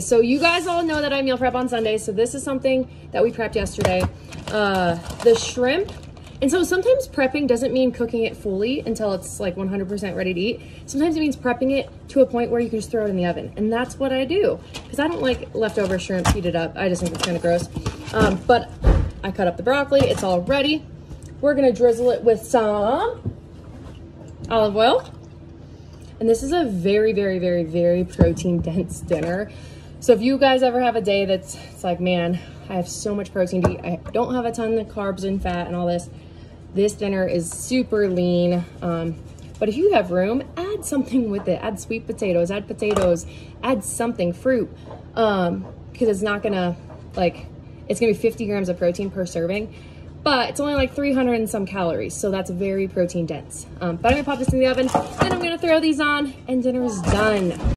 So you guys all know that I meal prep on Sundays. So this is something that we prepped yesterday. Uh, the shrimp. And so sometimes prepping doesn't mean cooking it fully until it's like 100% ready to eat. Sometimes it means prepping it to a point where you can just throw it in the oven. And that's what I do. Because I don't like leftover shrimp heated up. I just think it's kind of gross. Um, but I cut up the broccoli. It's all ready. We're going to drizzle it with some olive oil. And this is a very, very, very, very protein dense dinner. So if you guys ever have a day that's it's like, man, I have so much protein to eat. I don't have a ton of carbs and fat and all this. This dinner is super lean. Um, but if you have room, add something with it. Add sweet potatoes, add potatoes, add something, fruit. Um, because it's not gonna, like, it's gonna be 50 grams of protein per serving but it's only like 300 and some calories, so that's very protein dense. Um, but I'm gonna pop this in the oven, then I'm gonna throw these on, and dinner is done.